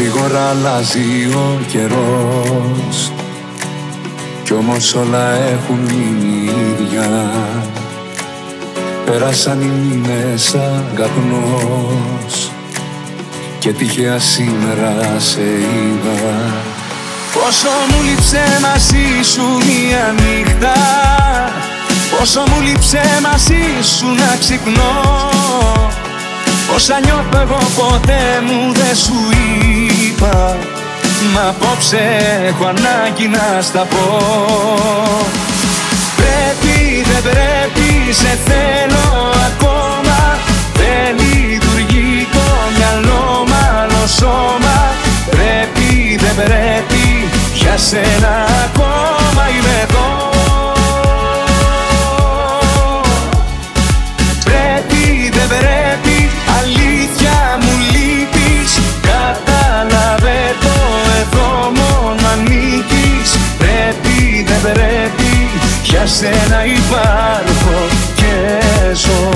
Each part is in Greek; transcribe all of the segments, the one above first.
Γρήγορα αλλάζει ο καιρός. Κι όμως όλα έχουν μείνει ίδια. Πέρασαν οι μήνες σαν καπνός Και τυχαία σήμερα σε είδα. Πόσο μου λείψε μαζί σου μία νύχτα. Πόσο μου λείψε μαζί σου να ξυπνώ. Όσα νιώθω εγώ ποτέ μου δεν σου είπα Μα απόψε έχω ανάγκη να στα πω. Πρέπει, δεν πρέπει, σε θέλω σένα υπάρχω και ζω.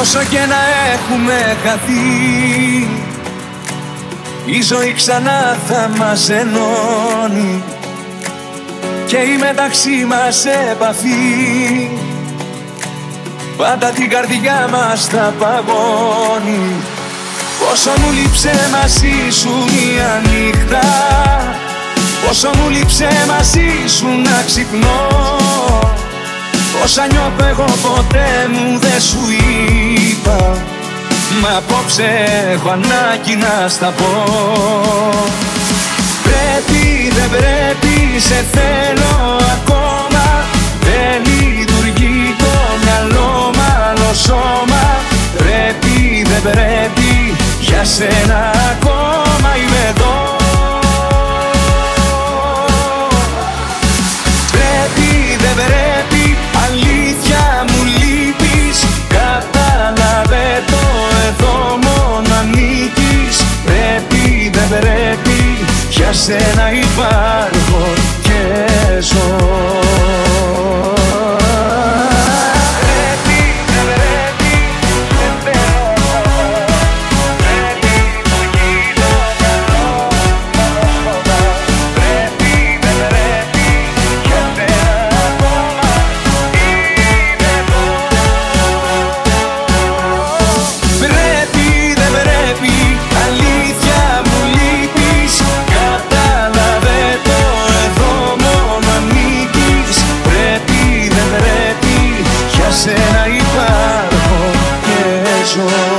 Όσο και να έχουμε χαθεί Η ζωή ξανά θα μας ενώνει Και η μεταξύ μας επαφή. Πάντα την καρδιά μας θα παγώνει. Πόσο μου λείψε μαζί σου μία νύχτα Πόσο μου λείψε μαζί σου να ξυπνώ. Όσα νιώθω εγώ ποτέ μου δεν σου είπα Μα απόψε έχω ανάγκη να στα πω. Πρέπει, δεν πρέπει, σε θέλω ακόμα υπάρχω joy.